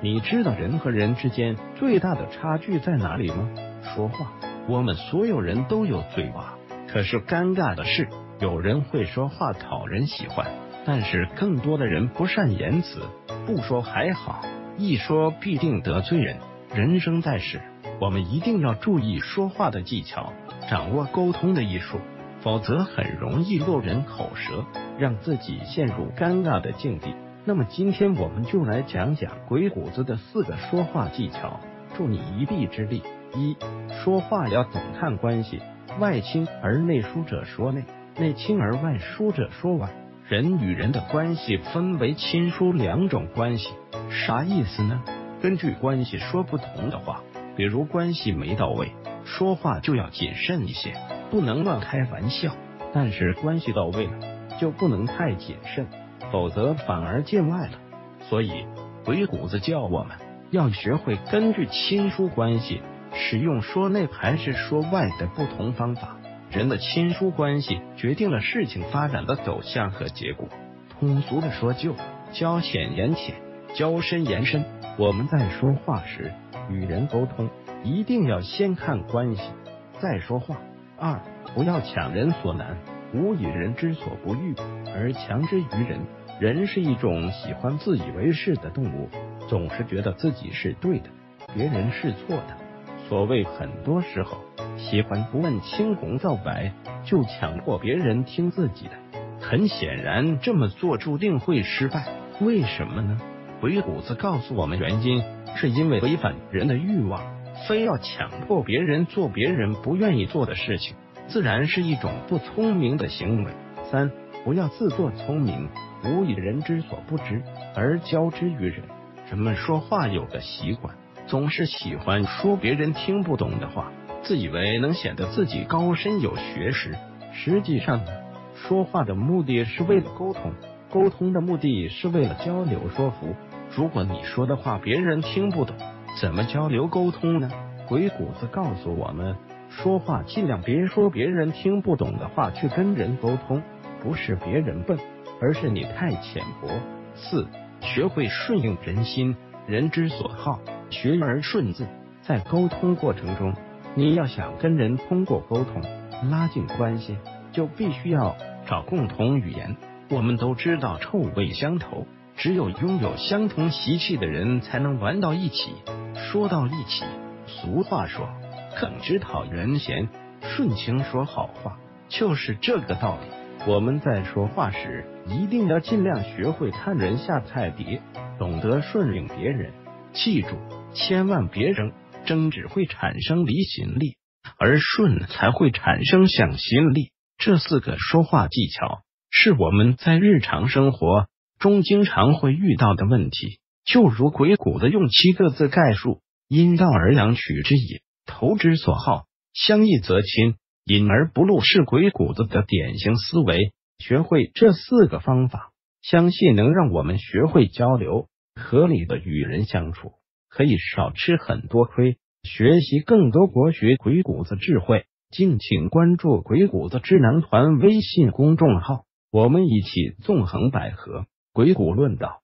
你知道人和人之间最大的差距在哪里吗？说话。我们所有人都有嘴巴，可是尴尬的是，有人会说话讨人喜欢，但是更多的人不善言辞。不说还好，一说必定得罪人。人生在世，我们一定要注意说话的技巧，掌握沟通的艺术，否则很容易落人口舌，让自己陷入尴尬的境地。那么今天我们就来讲讲鬼谷子的四个说话技巧，助你一臂之力。一说话要总看关系，外亲而内疏者说内，内亲而外疏者说外。人与人的关系分为亲疏两种关系，啥意思呢？根据关系说不同的话，比如关系没到位，说话就要谨慎一些，不能乱开玩笑；但是关系到位了，就不能太谨慎。否则反而见外了。所以鬼谷子教我们要学会根据亲疏关系使用说内还是说外的不同方法。人的亲疏关系决定了事情发展的走向和结果。通俗的说，就交浅言浅，交深言深。我们在说话时与人沟通，一定要先看关系再说话。二，不要强人所难，无以人之所不欲而强之于人。人是一种喜欢自以为是的动物，总是觉得自己是对的，别人是错的。所谓很多时候喜欢不问青红皂白就强迫别人听自己的，很显然这么做注定会失败。为什么呢？鬼谷子告诉我们原因，是因为违反人的欲望，非要强迫别人做别人不愿意做的事情，自然是一种不聪明的行为。三，不要自作聪明。无以人之所不知而教之于人。人们说话有个习惯，总是喜欢说别人听不懂的话，自以为能显得自己高深有学识。实际上呢，说话的目的是为了沟通，沟通的目的是为了交流说服。如果你说的话别人听不懂，怎么交流沟通呢？鬼谷子告诉我们，说话尽量别说别人听不懂的话去跟人沟通，不是别人笨。而是你太浅薄。四，学会顺应人心，人之所好，学而顺字。在沟通过程中，你要想跟人通过沟通拉近关系，就必须要找共同语言。我们都知道臭味相投，只有拥有相同习气的人才能玩到一起，说到一起。俗话说，肯知讨人嫌，顺情说好话，就是这个道理。我们在说话时，一定要尽量学会看人下菜碟，懂得顺应别人。记住，千万别争，争只会产生离心力，而顺才会产生向心力。这四个说话技巧，是我们在日常生活中经常会遇到的问题。就如鬼谷子用七个字概述：因道而阳，取之也；投之所好，相异则亲。隐而不露是鬼谷子的典型思维。学会这四个方法，相信能让我们学会交流，合理的与人相处，可以少吃很多亏。学习更多国学鬼谷子智慧，敬请关注鬼谷子智囊团微信公众号，我们一起纵横捭阖，鬼谷论道。